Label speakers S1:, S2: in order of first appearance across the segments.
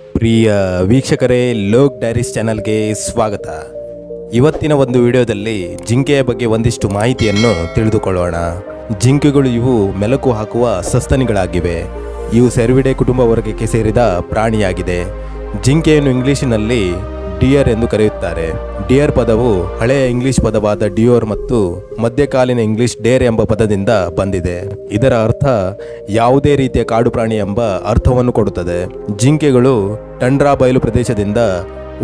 S1: ಪ್ರಿಯ ವೀಕ್ಷಕರೇ, ಲೋಕ್ ಡೈರೀಸ್ ಚಾನಲ್ಗೆ ಸ್ವಾಗತ. ಇವತ್ತಿನ ಒಂದು ವಿಡಿಯೋದಲ್ಲಿ ಜಿಂಕೆಯ ಬಗ್ಗೆ ಒಂದಿಷ್ಟು ಮಾಹಿತಿಯನ್ನು ತಿಳಿದುಕೊಳ್ಳೋಣ. ಜಿಂಕೆಗಳು ಇವು ಮೆಲುಕು ಹಾಕುವ ಸಸ್ತನಿಗಳಾಗಿವೆ. ಇವು ಸೆರ್ವಿಡೆ ಕುಟುಂಬ ವರ್ಗಕ್ಕೆ ಸೇರಿದ ಪ್ರಾಣಿಯಾಗಿದೆ. ಜಿಂಕೆಯನ್ನು ಇಂಗ್ಲಿಷಿನಲ್ಲಿ ಡಿಯರ್ ಎಂದು ಕರೆಯುತ್ತಾರೆ. ಡಿಯರ್ ಪದವು ಹಳೆಯ ಇಂಗ್ಲಿಷ್ ಪದವಾದ ಡಿಯೋರ್ ಮತ್ತು ಮಧ್ಯಕಾಲೀನ ಇಂಗ್ಲಿಷ್ ಡೇರ್ ಎಂಬ ಪದದಿಂದ ಬಂದಿದೆ. ಇದರ ಅರ್ಥ ಯಾವುದೇ ರೀತಿಯ ಕಾಡು ಪ್ರಾಣಿ ಎಂಬ ಅರ್ಥವನ್ನು ಕೊಡುತ್ತದೆ. ಜಿಂಕೆಗಳು ಟಂಡ್ರಾ ಬಯಲು ಪ್ರದೇಶದಿಂದ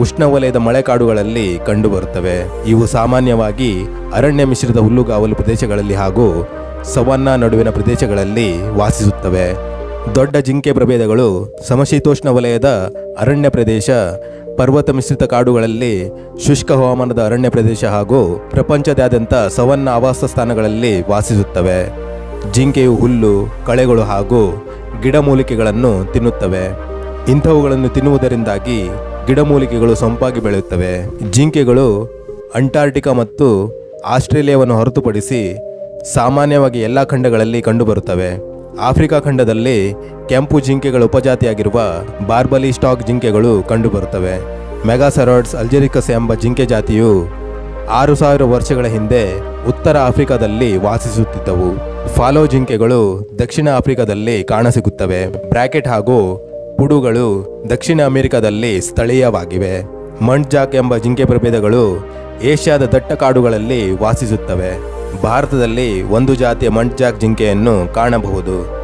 S1: ಉಷ್ಣವಲಯದ ಮಳೆಕಾಡುಗಳಲ್ಲಿ ಕಂಡುಬರುತ್ತವೆ. ಇವು ಸಾಮಾನ್ಯವಾಗಿ ಅರಣ್ಯ ಮಿಶ್ರಿತ ಹುಲ್ಲುಗಾವಲು ಪ್ರದೇಶಗಳಲ್ಲಿ ಹಾಗೂ ಸವನ್ನಾ ನಡುವಿನ ಪ್ರದೇಶಗಳಲ್ಲಿ ವಾಸಿಸುತ್ತವೆ. ದೊಡ್ಡ ಜಿಂಕೆ ಪ್ರಭೇದಗಳು ಸಮಶೀತೋಷ್ಣ ವಲಯದ ಅರಣ್ಯ ಪ್ರದೇಶ ಪರ್ವತ ಮಿಶ್ರಿತ ಕಾಡುಗಳಲ್ಲಿ ಶುಷ್ಕ ಹವಾಮಾನದ ಅರಣ್ಯ ಪ್ರದೇಶ ಹಾಗೂ ಪ್ರಪಂಚದಾದ್ಯಂತ ಸವನ್ನ ಆವಾಸ ಸ್ಥಾನಗಳಲ್ಲಿ ವಾಸಿಸುತ್ತವೆ. ಜಿಂಕೆಯು ಹುಲ್ಲು, ಕಳೆಗಳು ಹಾಗೂ ಗಿಡಮೂಲಿಕೆಗಳನ್ನು ತಿನ್ನುತ್ತವೆ. ಇಂಥವುಗಳನ್ನು ತಿನ್ನುವುದರಿಂದಾಗಿ ಗಿಡಮೂಲಿಕೆಗಳು ಸೊಂಪಾಗಿ ಬೆಳೆಯುತ್ತವೆ. ಜಿಂಕೆಗಳು ಅಂಟಾರ್ಟಿಕಾ ಮತ್ತು ಆಸ್ಟ್ರೇಲಿಯಾವನ್ನು ಹೊರತುಪಡಿಸಿ ಸಾಮಾನ್ಯವಾಗಿ ಎಲ್ಲ ಖಂಡಗಳಲ್ಲಿ ಕಂಡುಬರುತ್ತವೆ. ಆಫ್ರಿಕಾ ಖಂಡದಲ್ಲಿ ಕೆಂಪು ಜಿಂಕೆಗಳ ಉಪಜಾತಿಯಾಗಿರುವ ಬಾರ್ಬಲಿ ಸ್ಟಾಕ್ ಜಿಂಕೆಗಳು ಕಂಡುಬರುತ್ತವೆ. ಮೆಗಾಸೆರಾಡ್ಸ್ ಅಲ್ಜೆರಿಕಸ್ ಎಂಬ ಜಿಂಕೆ ಜಾತಿಯು ಆರು ಸಾವಿರ ವರ್ಷಗಳ ಹಿಂದೆ ಉತ್ತರ ಆಫ್ರಿಕಾದಲ್ಲಿ ವಾಸಿಸುತ್ತಿದ್ದವು. ಫಾಲೋ ಜಿಂಕೆಗಳು ದಕ್ಷಿಣ ಆಫ್ರಿಕಾದಲ್ಲಿ ಕಾಣಸಿಗುತ್ತವೆ. ಬ್ರಾಕೆಟ್ ಹಾಗೂ ಪುಡುಗಳು ದಕ್ಷಿಣ ಅಮೆರಿಕಾದಲ್ಲಿ ಸ್ಥಳೀಯವಾಗಿವೆ. ಮಂಡ್ಜಾಕ್ ಎಂಬ ಜಿಂಕೆ ಪ್ರಭೇದಗಳು ಏಷ್ಯಾದ ದಟ್ಟ ಕಾಡುಗಳಲ್ಲಿ ವಾಸಿಸುತ್ತವೆ. ಭಾರತದಲ್ಲಿ ಒಂದು ಜಾತಿಯ ಮಂಡ್ಜಾಕ್ ಜಿಂಕೆಯನ್ನು ಕಾಣಬಹುದು.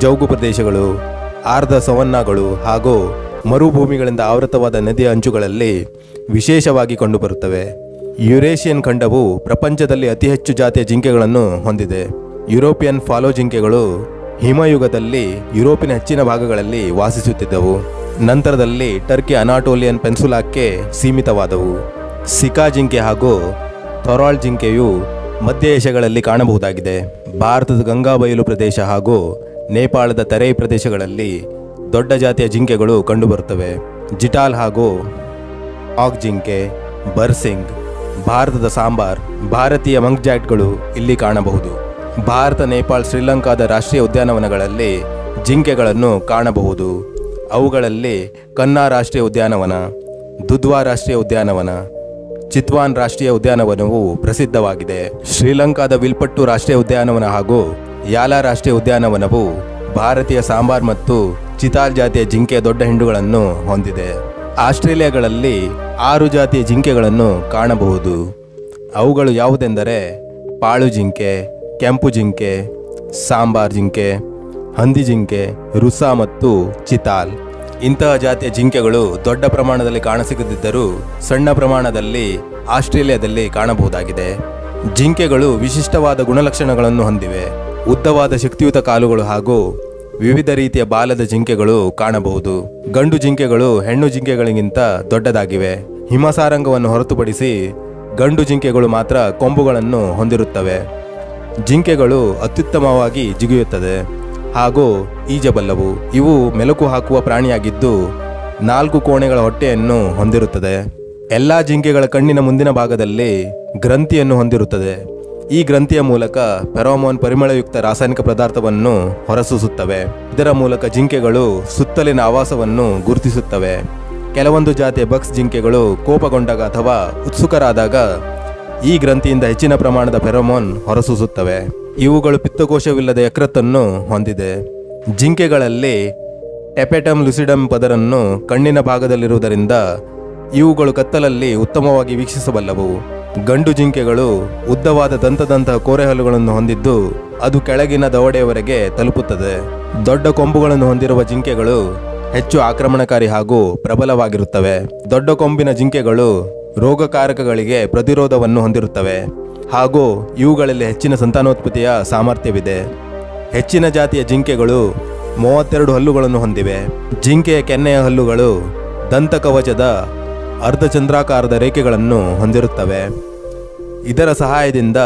S1: ಜೌಗು ಪ್ರದೇಶಗಳು, ಆರ್ಧ ಸವನ್ನಾಗಳು ಹಾಗೂ ಮರುಭೂಮಿಗಳಿಂದ ಆವೃತವಾದ ನದಿಯ ಅಂಚುಗಳಲ್ಲಿ ವಿಶೇಷವಾಗಿ ಕಂಡುಬರುತ್ತವೆ. ಯುರೇಷಿಯನ್ ಖಂಡವು ಪ್ರಪಂಚದಲ್ಲಿ ಅತಿ ಹೆಚ್ಚು ಜಾತಿಯ ಜಿಂಕೆಗಳನ್ನು ಹೊಂದಿದೆ. ಯುರೋಪಿಯನ್ ಫಾಲೋ ಜಿಂಕೆಗಳು ಹಿಮಯುಗದಲ್ಲಿ ಯುರೋಪಿನ ಹೆಚ್ಚಿನ ಭಾಗಗಳಲ್ಲಿ ವಾಸಿಸುತ್ತಿದ್ದವು. ನಂತರದಲ್ಲಿ ಟರ್ಕಿ ಅನಾಟೋಲಿಯನ್ ಪೆನ್ಸುಲಾಕ್ಕೆ ಸೀಮಿತವಾದವು. ಸಿಕಾ ಜಿಂಕೆ ಹಾಗೂ ಥೊರಾಳ್ ಜಿಂಕೆಯು ಮಧ್ಯ ಏಷ್ಯಾಗಳಲ್ಲಿ ಕಾಣಬಹುದಾಗಿದೆ. ಭಾರತದ ಗಂಗಾ ಬಯಲು ಪ್ರದೇಶ ಹಾಗೂ ನೇಪಾಳದ ತೆರೈ ಪ್ರದೇಶಗಳಲ್ಲಿ ದೊಡ್ಡ ಜಾತಿಯ ಜಿಂಕೆಗಳು ಕಂಡುಬರುತ್ತವೆ. ಜಿಟಾಲ್ ಹಾಗೂ ಆಕ್ ಜಿಂಕೆ, ಬರ್ಸಿಂಗ್, ಭಾರತದ ಸಾಂಬಾರ್, ಭಾರತೀಯ ಮಂಗ್ಜಾಟ್ಗಳು ಇಲ್ಲಿ ಕಾಣಬಹುದು. ಭಾರತ, ನೇಪಾಳ, ಶ್ರೀಲಂಕಾದ ರಾಷ್ಟ್ರೀಯ ಉದ್ಯಾನವನಗಳಲ್ಲಿ ಜಿಂಕೆಗಳನ್ನು ಕಾಣಬಹುದು. ಅವುಗಳಲ್ಲಿ ಕನ್ನಾ ರಾಷ್ಟ್ರೀಯ ಉದ್ಯಾನವನ, ದುಧ್ವಾ ರಾಷ್ಟ್ರೀಯ ಉದ್ಯಾನವನ ಚಿತ್ವಾನ್ ರಾಷ್ಟ್ರೀಯ ಉದ್ಯಾನವನವು ಪ್ರಸಿದ್ಧವಾಗಿದೆ. ಶ್ರೀಲಂಕಾದ ವಿಲ್ಪಟ್ಟು ರಾಷ್ಟ್ರೀಯ ಉದ್ಯಾನವನ ಹಾಗೂ ಯಾಲಾ ರಾಷ್ಟ್ರೀಯ ಉದ್ಯಾನವನವು ಭಾರತೀಯ ಸಾಂಬಾರ್ ಮತ್ತು ಚಿತಾಲ್ ಜಾತಿಯ ಜಿಂಕೆ ದೊಡ್ಡ ಹಿಂಡುಗಳನ್ನು ಹೊಂದಿದೆ. ಆಸ್ಟ್ರೇಲಿಯಾಗಳಲ್ಲಿ ಆರು ಜಾತಿಯ ಜಿಂಕೆಗಳನ್ನು ಕಾಣಬಹುದು. ಅವುಗಳು ಯಾವುದೆಂದರೆ ಪಾಳು ಜಿಂಕೆ, ಕೆಂಪು ಜಿಂಕೆ, ಸಾಂಬಾರ್ ಜಿಂಕೆ, ಹಂದಿ ಜಿಂಕೆ ರುಸಾ ಮತ್ತು ಚಿತಾಲ್. ಇಂತಹ ಜಾತಿಯ ಜಿಂಕೆಗಳು ದೊಡ್ಡ ಪ್ರಮಾಣದಲ್ಲಿ ಕಾಣಸಿಗದಿದ್ದರೂ ಸಣ್ಣ ಪ್ರಮಾಣದಲ್ಲಿ ಆಸ್ಟ್ರೇಲಿಯಾದಲ್ಲಿ ಕಾಣಬಹುದಾಗಿದೆ. ಜಿಂಕೆಗಳು ವಿಶಿಷ್ಟವಾದ ಗುಣಲಕ್ಷಣಗಳನ್ನು ಹೊಂದಿವೆ. ಉದ್ದವಾದ ಶಕ್ತಿಯುತ ಕಾಲುಗಳು ಹಾಗೂ ವಿವಿಧ ರೀತಿಯ ಬಾಲದ ಜಿಂಕೆಗಳು ಕಾಣಬಹುದು. ಗಂಡು ಜಿಂಕೆಗಳು ಹೆಣ್ಣು ಜಿಂಕೆಗಳಿಗಿಂತ ದೊಡ್ಡದಾಗಿವೆ. ಹಿಮಸಾರಂಗವನ್ನು ಹೊರತುಪಡಿಸಿ ಗಂಡು ಜಿಂಕೆಗಳು ಮಾತ್ರ ಕೊಂಬುಗಳನ್ನು ಹೊಂದಿರುತ್ತವೆ. ಜಿಂಕೆಗಳು ಅತ್ಯುತ್ತಮವಾಗಿ ಜಿಗಿಯುತ್ತದೆ. ಹಾಗೂ ಈಜಬಲ್ಲವು, ಇವು ಮೆಲುಕು ಹಾಕುವ ಪ್ರಾಣಿಯಾಗಿದ್ದು ನಾಲ್ಕು ಕೋಣೆಗಳ ಹೊಟ್ಟೆಯನ್ನು ಹೊಂದಿರುತ್ತದೆ. ಎಲ್ಲ ಜಿಂಕೆಗಳ ಕಣ್ಣಿನ ಮುಂದಿನ ಭಾಗದಲ್ಲಿ ಗ್ರಂಥಿಯನ್ನು ಹೊಂದಿರುತ್ತದೆ. ಈ ಗ್ರಂಥಿಯ ಮೂಲಕ ಪೆರೋಮೋನ್ ಪರಿಮಳಯುಕ್ತ ರಾಸಾಯನಿಕ ಪದಾರ್ಥವನ್ನು ಹೊರಸೂಸುತ್ತವೆ. ಇದರ ಮೂಲಕ ಜಿಂಕೆಗಳು ಸುತ್ತಲಿನ ಆವಾಸವನ್ನು ಗುರುತಿಸುತ್ತವೆ. ಕೆಲವೊಂದು ಜಾತಿಯ ಬಕ್ಸ್ ಜಿಂಕೆಗಳು ಕೋಪಗೊಂಡಾಗ ಅಥವಾ ಉತ್ಸುಕರಾದಾಗ ಈ ಗ್ರಂಥಿಯಿಂದ ಹೆಚ್ಚಿನ ಪ್ರಮಾಣದ ಪೆರೋಮೋನ್ ಹೊರಸೂಸುತ್ತವೆ. ಇವುಗಳು ಪಿತ್ತಕೋಶವಿಲ್ಲದ ಯಕೃತ್ತನ್ನು ಹೊಂದಿದೆ. ಜಿಂಕೆಗಳಲ್ಲಿ ಟೆಪೆಟಮ್ ಲುಸಿಡಮ್ ಪದರನ್ನು ಕಣ್ಣಿನ ಭಾಗದಲ್ಲಿರುವುದರಿಂದ ಇವುಗಳು ಕತ್ತಲಲ್ಲಿ ಉತ್ತಮವಾಗಿ ವೀಕ್ಷಿಸಬಲ್ಲವು. ಗಂಡು ಜಿಂಕೆಗಳು ಉದ್ದವಾದ ದಂತದಂತಹ ಕೋರೆಹಲ್ಲುಗಳನ್ನು ಹೊಂದಿದ್ದು ಅದು ಕೆಳಗಿನ ದವಡೆಯವರೆಗೆ ತಲುಪುತ್ತದೆ. ದೊಡ್ಡ ಕೊಂಬುಗಳನ್ನು ಹೊಂದಿರುವ ಜಿಂಕೆಗಳು ಹೆಚ್ಚು ಆಕ್ರಮಣಕಾರಿ ಹಾಗೂ ಪ್ರಬಲವಾಗಿರುತ್ತವೆ. ದೊಡ್ಡ ಕೊಂಬಿನ ಜಿಂಕೆಗಳು ರೋಗಕಾರಕಗಳಿಗೆ ಪ್ರತಿರೋಧವನ್ನು ಹೊಂದಿರುತ್ತವೆ. ಹಾಗೂ ಇವುಗಳಲ್ಲಿ ಹೆಚ್ಚಿನ ಸಂತಾನೋತ್ಪತ್ತಿಯ ಸಾಮರ್ಥ್ಯವಿದೆ. ಹೆಚ್ಚಿನ ಜಾತಿಯ ಜಿಂಕೆಗಳು ಮೂವತ್ತೆರಡು ಹಲ್ಲುಗಳನ್ನು ಹೊಂದಿವೆ. ಜಿಂಕೆಯ ಕೆನ್ನೆಯ ಹಲ್ಲುಗಳು ದಂತಕವಚದ ಅರ್ಧಚಂದ್ರಾಕಾರದ ರೇಖೆಗಳನ್ನು ಹೊಂದಿರುತ್ತವೆ. ಇದರ ಸಹಾಯದಿಂದ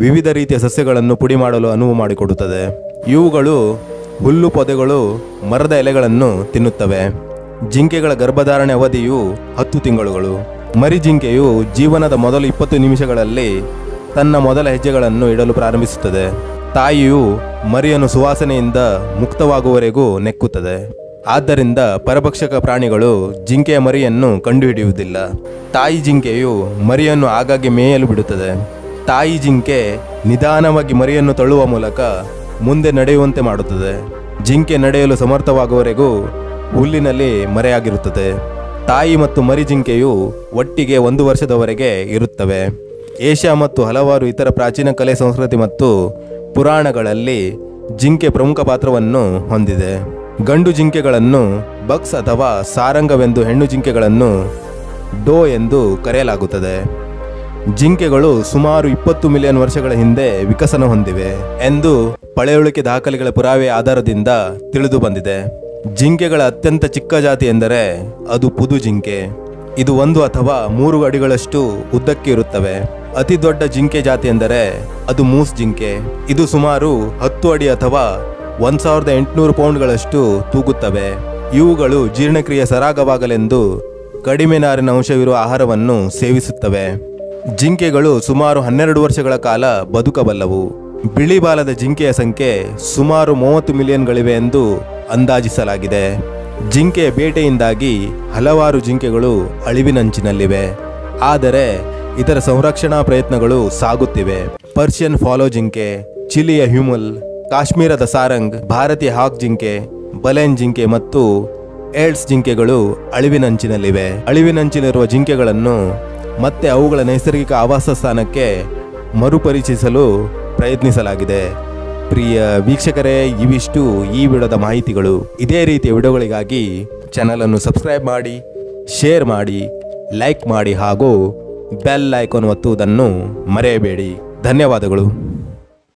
S1: ವಿವಿಧ ರೀತಿಯ ಸಸ್ಯಗಳನ್ನು ಪುಡಿ ಮಾಡಲು ಅನುವು ಮಾಡಿಕೊಡುತ್ತದೆ. ಇವುಗಳು ಹುಲ್ಲು ಪೊದೆಗಳು ಮರದ ಎಲೆಗಳನ್ನು ತಿನ್ನುತ್ತವೆ. ಜಿಂಕೆಗಳ ಗರ್ಭಧಾರಣೆ ಅವಧಿಯು ಹತ್ತು ತಿಂಗಳುಗಳು. ಮರಿ ಜಿಂಕೆಯು ಜೀವನದ ಮೊದಲು ಇಪ್ಪತ್ತು ನಿಮಿಷಗಳಲ್ಲಿ ತನ್ನ ಮೊದಲ ಹೆಜ್ಜೆಗಳನ್ನು ಇಡಲು ಪ್ರಾರಂಭಿಸುತ್ತದೆ. ತಾಯಿಯು ಮರಿಯನ್ನು ಸುವಾಸನೆಯಿಂದ ಮುಕ್ತವಾಗುವವರೆಗೂ ನೆಕ್ಕುತ್ತದೆ. ಆದ್ದರಿಂದ ಪರಭಕ್ಷಕ ಪ್ರಾಣಿಗಳು ಜಿಂಕೆಯ ಮರಿಯನ್ನು ಕಂಡುಹಿಡಿಯುವುದಿಲ್ಲ. ತಾಯಿ ಜಿಂಕೆಯು ಮರಿಯನ್ನು ಆಗಾಗ್ಗೆ ಮೇಯಲು ಬಿಡುತ್ತದೆ. ತಾಯಿ ಜಿಂಕೆ ನಿಧಾನವಾಗಿ ಮರಿಯನ್ನು ತಳ್ಳುವ ಮೂಲಕ ಮುಂದೆ ನಡೆಯುವಂತೆ ಮಾಡುತ್ತದೆ. ಜಿಂಕೆ ನಡೆಯಲು ಸಮರ್ಥವಾಗುವವರೆಗೂ ಹುಲ್ಲಿನಲ್ಲಿ ಮರೆಯಾಗಿರುತ್ತದೆ. ತಾಯಿ ಮತ್ತು ಮರಿ ಜಿಂಕೆಯು ಒಟ್ಟಿಗೆ ಒಂದು ವರ್ಷದವರೆಗೆ ಇರುತ್ತವೆ. ಏಷ್ಯಾ ಮತ್ತು ಹಲವಾರು ಇತರ ಪ್ರಾಚೀನ ಕಲೆ, ಸಂಸ್ಕೃತಿ ಮತ್ತು ಪುರಾಣಗಳಲ್ಲಿ ಜಿಂಕೆ ಪ್ರಮುಖ ಪಾತ್ರವನ್ನು ಹೊಂದಿದೆ. ಗಂಡು ಜಿಂಕೆಗಳನ್ನು ಬಕ್ಸ್ ಅಥವಾ ಸಾರಂಗವೆಂದು ಹೆಣ್ಣು ಜಿಂಕೆಗಳನ್ನು ಡೋ ಎಂದು ಕರೆಯಲಾಗುತ್ತದೆ. ಜಿಂಕೆಗಳು ಸುಮಾರು ಇಪ್ಪತ್ತು ಮಿಲಿಯನ್ ವರ್ಷಗಳ ಹಿಂದೆ ವಿಕಸನ ಹೊಂದಿವೆ ಎಂದು ಪಳೆಯುಳಿಕೆ ದಾಖಲೆಗಳ ಪುರಾವೆ ಆಧಾರದಿಂದ ತಿಳಿದು ಬಂದಿದೆ. ಜಿಂಕೆಗಳ ಅತ್ಯಂತ ಚಿಕ್ಕ ಜಾತಿ ಎಂದರೆ ಅದು ಪುದು ಜಿಂಕೆ. ಇದು ಒಂದು ಅಥವಾ ಮೂರು ಅಡಿಗಳಷ್ಟು ಉದ್ದಕ್ಕೆ ಇರುತ್ತವೆ. ಅತಿ ದೊಡ್ಡ ಜಿಂಕೆ ಜಾತಿ ಎಂದರೆ ಅದು ಮೂಸ್ ಜಿಂಕೆ. ಇದು ಸುಮಾರು ಹತ್ತು ಅಡಿ ಅಥವಾ ಒಂದ್ ಸಾವಿರದ ಎಂಟುನೂರು ಪೌಂಡ್ಗಳಷ್ಟು ತೂಗುತ್ತವೆ. ಇವುಗಳು ಜೀರ್ಣಕ್ರಿಯೆ ಸರಾಗವಾಗಲೆಂದು ಕಡಿಮೆ ನಾರಿನ ಅಂಶವಿರುವ ಆಹಾರವನ್ನು ಸೇವಿಸುತ್ತವೆ. ಜಿಂಕೆಗಳು ಸುಮಾರು ಹನ್ನೆರಡು ವರ್ಷಗಳ ಕಾಲ ಬದುಕಬಲ್ಲವು. ಬಿಳಿ ಬಾಲದ ಜಿಂಕೆಯ ಸಂಖ್ಯೆ ಸುಮಾರು ಮೂವತ್ತು ಮಿಲಿಯನ್ಗಳಿವೆ ಎಂದು ಅಂದಾಜಿಸಲಾಗಿದೆ. ಜಿಂಕೆಯ ಬೇಟೆಯಿಂದಾಗಿ ಹಲವಾರು ಜಿಂಕೆಗಳು ಅಳಿವಿನಂಚಿನಲ್ಲಿವೆ. ಆದರೆ ಇದರ ಸಂರಕ್ಷಣಾ ಪ್ರಯತ್ನಗಳು ಸಾಗುತ್ತಿವೆ. ಪರ್ಷಿಯನ್ ಫಾಲೋ ಜಿಂಕೆ, ಚಿಲಿಯ ಹ್ಯೂಮಲ್, ಕಾಶ್ಮೀರದ ಸಾರಂಗ್, ಭಾರತೀಯ ಹಾಕ್ ಜಿಂಕೆ, ಬಲೆನ್ ಜಿಂಕೆ ಮತ್ತು ಏಡ್ಸ್ ಜಿಂಕೆಗಳು ಅಳಿವಿನಂಚಿನಲ್ಲಿವೆ. ಅಳಿವಿನಂಚಿನಲ್ಲಿರುವ ಜಿಂಕೆಗಳನ್ನು ಮತ್ತೆ ಅವುಗಳ ನೈಸರ್ಗಿಕ ಆವಾಸ ಸ್ಥಾನಕ್ಕೆ ಮರುಪರಿಚಯಿಸಲು ಪ್ರಯತ್ನಿಸಲಾಗಿದೆ. ಪ್ರಿಯ ವೀಕ್ಷಕರೇ, ಇವಿಷ್ಟು ಈ ವಿಡಿಯೋದ ಮಾಹಿತಿಗಳು. ಇದೇ ರೀತಿಯ ವಿಡಿಯೋಗಳಿಗಾಗಿ ಚಾನಲನ್ನು ಸಬ್ಸ್ಕ್ರೈಬ್ ಮಾಡಿ, ಶೇರ್ ಮಾಡಿ, ಲೈಕ್ ಮಾಡಿ ಹಾಗೂ ಬೆಲ್ ಐಕಾನ್ ಒತ್ತುವುದನ್ನು ಮರೆಯಬೇಡಿ. ಧನ್ಯವಾದಗಳು.